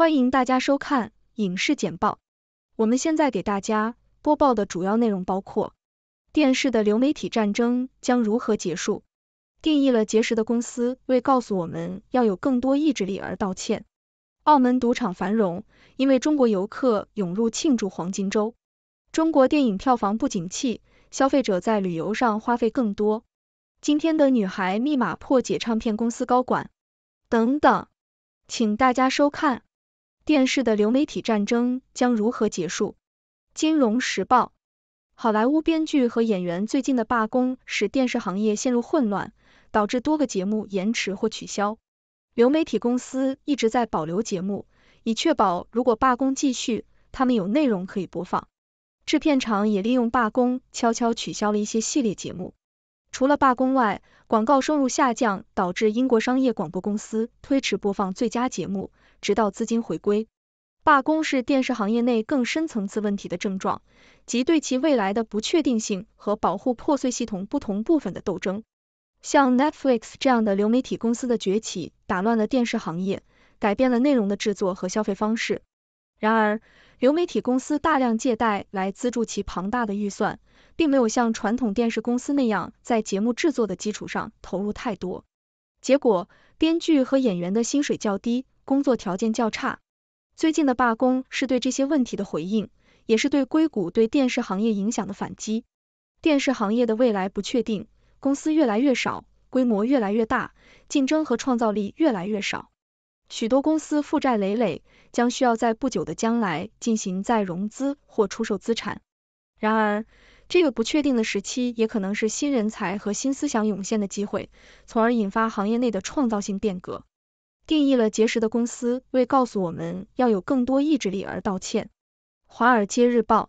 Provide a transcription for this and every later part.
欢迎大家收看影视简报。我们现在给大家播报的主要内容包括：电视的流媒体战争将如何结束？定义了节食的公司为告诉我们要有更多意志力而道歉。澳门赌场繁荣，因为中国游客涌入庆祝黄金周。中国电影票房不景气，消费者在旅游上花费更多。今天的女孩密码破解唱片公司高管等等，请大家收看。电视的流媒体战争将如何结束？金融时报：好莱坞编剧和演员最近的罢工使电视行业陷入混乱。导致多个节目延迟或取消，流媒体公司一直在保留节目，以确保如果罢工继续，他们有内容可以播放。制片厂也利用罢工悄悄取消了一些系列节目。除了罢工外，广告收入下降导致英国商业广播公司推迟播放最佳节目，直到资金回归。罢工是电视行业内更深层次问题的症状，即对其未来的不确定性和保护破碎系统不同部分的斗争。像 Netflix 这样的流媒体公司的崛起，打乱了电视行业，改变了内容的制作和消费方式。然而，流媒体公司大量借贷来资助其庞大的预算，并没有像传统电视公司那样在节目制作的基础上投入太多。结果，编剧和演员的薪水较低，工作条件较差。最近的罢工是对这些问题的回应，也是对硅谷对电视行业影响的反击。电视行业的未来不确定。公司越来越少，规模越来越大，竞争和创造力越来越少，许多公司负债累累，将需要在不久的将来进行再融资或出售资产。然而，这个不确定的时期也可能是新人才和新思想涌现的机会，从而引发行业内的创造性变革。定义了节食的公司为告诉我们要有更多意志力而道歉。华尔街日报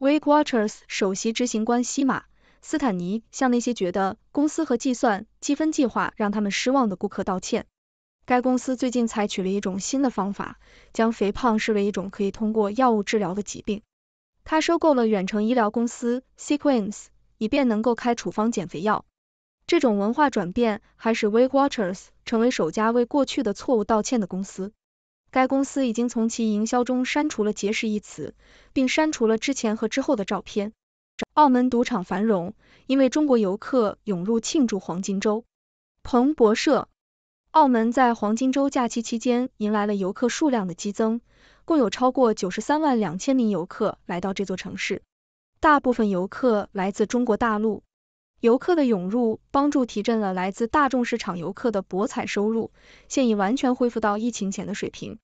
，Weight Watchers 首席执行官西马。斯坦尼向那些觉得公司和计算积分计划让他们失望的顾客道歉。该公司最近采取了一种新的方法，将肥胖视为一种可以通过药物治疗的疾病。他收购了远程医疗公司 Sequence，以便能够开处方减肥药。这种文化转变还使 Weight Watchers 成为首家为过去的错误道歉的公司。该公司已经从其营销中删除了“节食”一词，并删除了之前和之后的照片。澳门赌场繁荣，因为中国游客涌入庆祝黄金周。彭博社：澳门在黄金周假期期间迎来了游客数量的激增，共有超过九十三万两千名游客来到这座城市，大部分游客来自中国大陆。游客的涌入帮助提振了来自大众市场游客的博彩收入，现已完全恢复到疫情前的水平。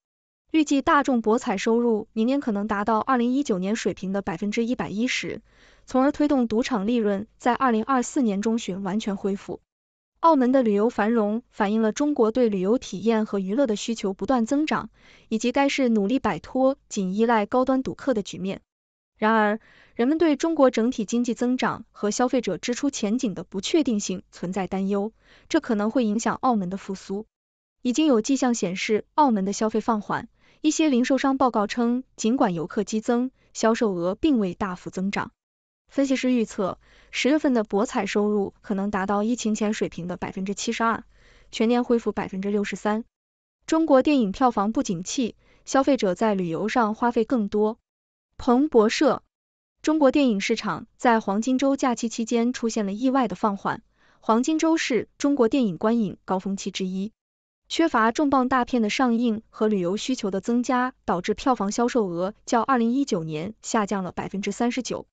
预计大众博彩收入明年可能达到二零一九年水平的百分之一百一十。从而推动赌场利润在二零二四年中旬完全恢复。澳门的旅游繁荣反映了中国对旅游体验和娱乐的需求不断增长，以及该市努力摆脱仅依赖高端赌客的局面。然而，人们对中国整体经济增长和消费者支出前景的不确定性存在担忧，这可能会影响澳门的复苏。已经有迹象显示澳门的消费放缓，一些零售商报告称，尽管游客激增，销售额并未大幅增长。分析师预测，十月份的博彩收入可能达到疫情前水平的百分之七十二，全年恢复百分之六十三。中国电影票房不景气，消费者在旅游上花费更多。彭博社，中国电影市场在黄金周假期期间出现了意外的放缓。黄金周是中国电影观影高峰期之一，缺乏重磅大片的上映和旅游需求的增加，导致票房销售额较二零一九年下降了百分之三十九。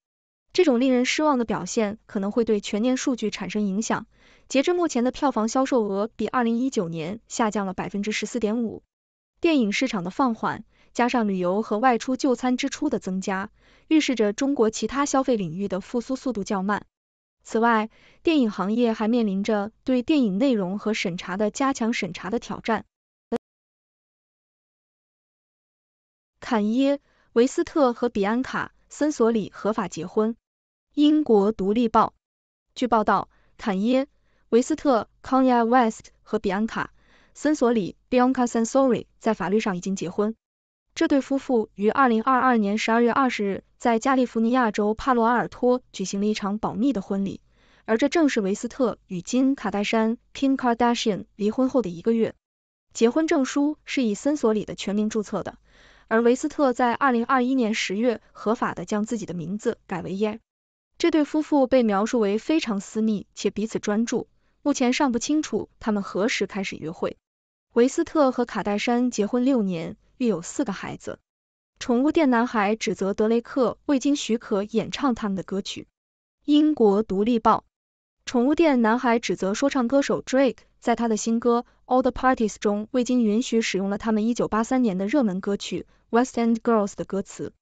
这种令人失望的表现可能会对全年数据产生影响。截至目前的票房销售额比二零一九年下降了百分之十四点五。电影市场的放缓，加上旅游和外出就餐支出的增加，预示着中国其他消费领域的复苏速度较慢。此外，电影行业还面临着对电影内容和审查的加强审查的挑战。坎耶、维斯特和比安卡。森索里合法结婚。英国独立报，据报道，坎耶·维斯特 （Kanye West） 和比安卡·森索里 （Bianca Sensori） 在法律上已经结婚。这对夫妇于二零二二年十二月二十日在加利福尼亚州帕洛阿尔托举行了一场保密的婚礼，而这正是维斯特与金·卡戴珊 （Kim Kardashian） 离婚后的一个月。结婚证书是以森索里的全名注册的，而维斯特在二零二一年十月合法的将自己的名字改为耶。这对夫妇被描述为非常私密且彼此专注，目前尚不清楚他们何时开始约会。维斯特和卡戴珊结婚六年，育有四个孩子。宠物店男孩指责德雷克未经许可演唱他们的歌曲。英国独立报，宠物店男孩指责说唱歌手 Drake 在他的新歌 All the Parties 中未经允许使用了他们一九八三年的热门歌曲 West End Girls 的歌词。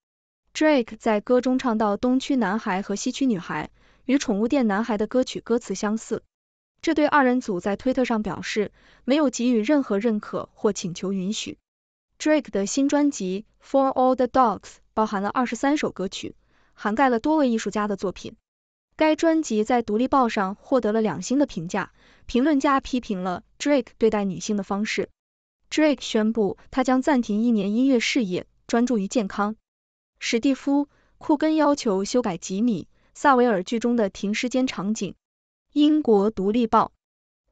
Drake 在歌中唱到东区男孩和西区女孩，与宠物店男孩的歌曲歌词相似。这对二人组在推特上表示，没有给予任何认可或请求允许。Drake 的新专辑 For All the Dogs 包含了二十三首歌曲，涵盖了多位艺术家的作品。该专辑在独立报上获得了两星的评价，评论家批评了 Drake 对待女性的方式。Drake 宣布他将暂停一年音乐事业，专注于健康。史蒂夫·库根要求修改吉米·萨维尔剧中的停尸间场景。英国独立报，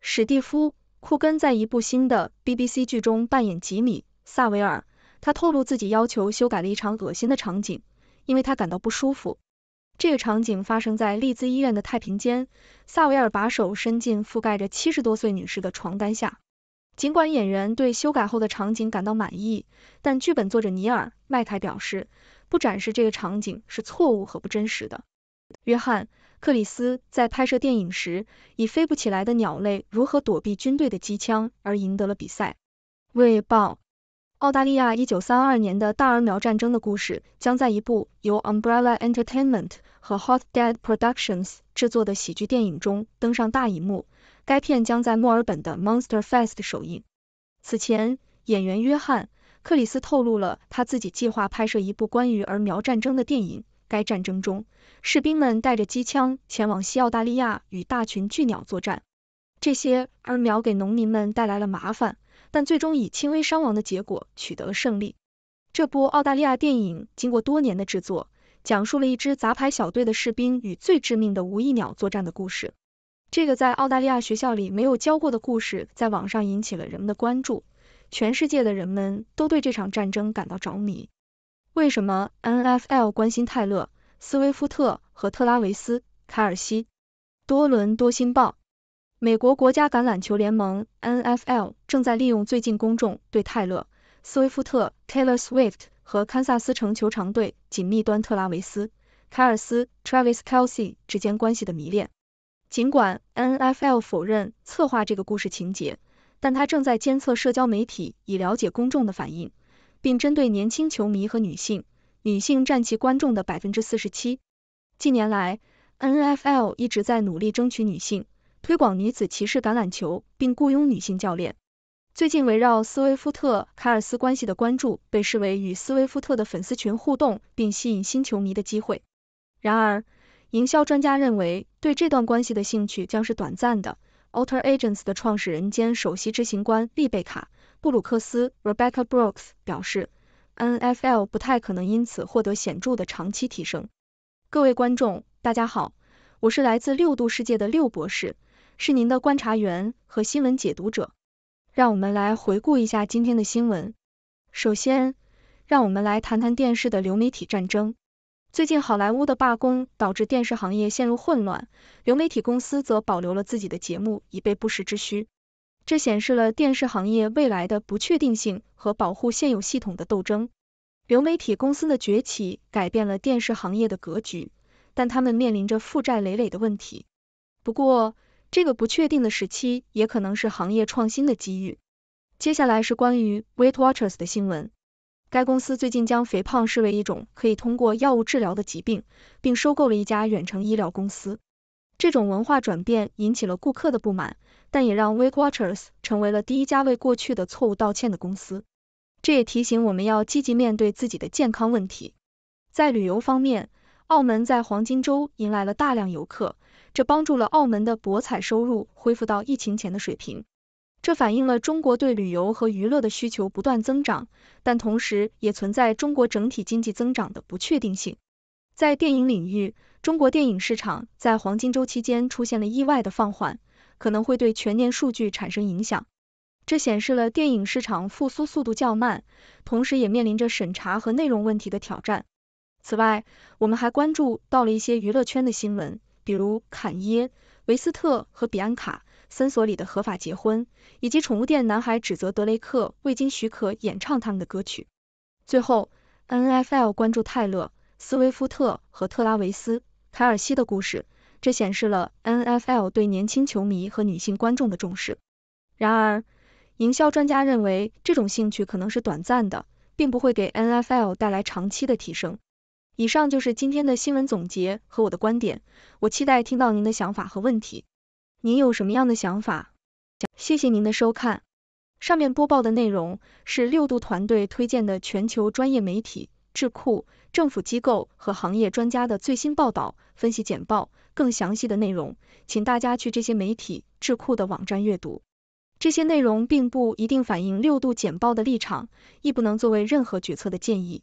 史蒂夫·库根在一部新的 BBC 剧中扮演吉米·萨维尔。他透露自己要求修改了一场恶心的场景，因为他感到不舒服。这个场景发生在利兹医院的太平间，萨维尔把手伸进覆盖着七十多岁女士的床单下。尽管演员对修改后的场景感到满意，但剧本作者尼尔·麦凯表示。不展示这个场景是错误和不真实的。约翰·克里斯在拍摄电影时，以飞不起来的鸟类如何躲避军队的机枪而赢得了比赛。卫报：澳大利亚一九三二年的大儿苗战争的故事将在一部由 Umbrella Entertainment 和 Hot Dead Productions 制作的喜剧电影中登上大荧幕。该片将在墨尔本的 Monster Fest 首映。此前，演员约翰。克里斯透露了他自己计划拍摄一部关于儿苗战争的电影。该战争中，士兵们带着机枪前往西澳大利亚与大群巨鸟作战。这些儿苗给农民们带来了麻烦，但最终以轻微伤亡的结果取得了胜利。这部澳大利亚电影经过多年的制作，讲述了一支杂牌小队的士兵与最致命的无翼鸟作战的故事。这个在澳大利亚学校里没有教过的故事，在网上引起了人们的关注。全世界的人们都对这场战争感到着迷。为什么 NFL 关心泰勒·斯威夫特和特拉维斯·凯尔西？多伦多新报：美国国家橄榄球联盟 NFL 正在利用最近公众对泰勒·斯威夫特 （Taylor Swift） 和堪萨斯城球场队紧密端特拉维斯·凯尔斯 （Travis Kelsey） 之间关系的迷恋。尽管 NFL 否认策划这个故事情节。但他正在监测社交媒体，以了解公众的反应，并针对年轻球迷和女性，女性占其观众的百分之四十七。近年来，NFL 一直在努力争取女性，推广女子骑士橄榄球，并雇佣女性教练。最近围绕斯威夫特凯尔斯关系的关注，被视为与斯威夫特的粉丝群互动并吸引新球迷的机会。然而，营销专家认为，对这段关系的兴趣将是短暂的。Alter Agents 的创始人兼首席执行官丽贝卡·布鲁克斯 （Rebecca Brooks） 表示，NFL 不太可能因此获得显著的长期提升。各位观众，大家好，我是来自六度世界的六博士，是您的观察员和新闻解读者。让我们来回顾一下今天的新闻。首先，让我们来谈谈电视的流媒体战争。最近好莱坞的罢工导致电视行业陷入混乱，流媒体公司则保留了自己的节目以备不时之需。这显示了电视行业未来的不确定性和保护现有系统的斗争。流媒体公司的崛起改变了电视行业的格局，但他们面临着负债累累的问题。不过，这个不确定的时期也可能是行业创新的机遇。接下来是关于 Weight Watchers 的新闻。该公司最近将肥胖视为一种可以通过药物治疗的疾病，并收购了一家远程医疗公司。这种文化转变引起了顾客的不满，但也让 Weight Watchers 成为了第一家为过去的错误道歉的公司。这也提醒我们要积极面对自己的健康问题。在旅游方面，澳门在黄金周迎来了大量游客，这帮助了澳门的博彩收入恢复到疫情前的水平。这反映了中国对旅游和娱乐的需求不断增长，但同时也存在中国整体经济增长的不确定性。在电影领域，中国电影市场在黄金周期间出现了意外的放缓，可能会对全年数据产生影响。这显示了电影市场复苏速度较慢，同时也面临着审查和内容问题的挑战。此外，我们还关注到了一些娱乐圈的新闻，比如坎耶、维斯特和比安卡森索里的合法结婚，以及宠物店男孩指责德雷克未经许可演唱他们的歌曲。最后，NFL 关注泰勒、斯威夫特和特拉维斯·凯尔西的故事，这显示了 NFL 对年轻球迷和女性观众的重视。然而，营销专家认为，这种兴趣可能是短暂的，并不会给 NFL 带来长期的提升。以上就是今天的新闻总结和我的观点，我期待听到您的想法和问题。您有什么样的想法？谢谢您的收看。上面播报的内容是六度团队推荐的全球专业媒体、智库、政府机构和行业专家的最新报道、分析简报。更详细的内容，请大家去这些媒体、智库的网站阅读。这些内容并不一定反映六度简报的立场，亦不能作为任何决策的建议。